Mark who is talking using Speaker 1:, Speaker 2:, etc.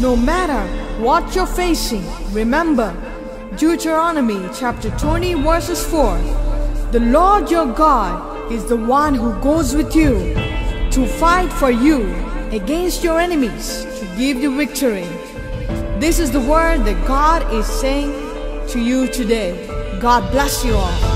Speaker 1: No matter what you're facing, remember Deuteronomy chapter 20, verses 4. The Lord your God is the one who goes with you to fight for you against your enemies to give you victory. This is the word that God is saying to you today. God bless you all.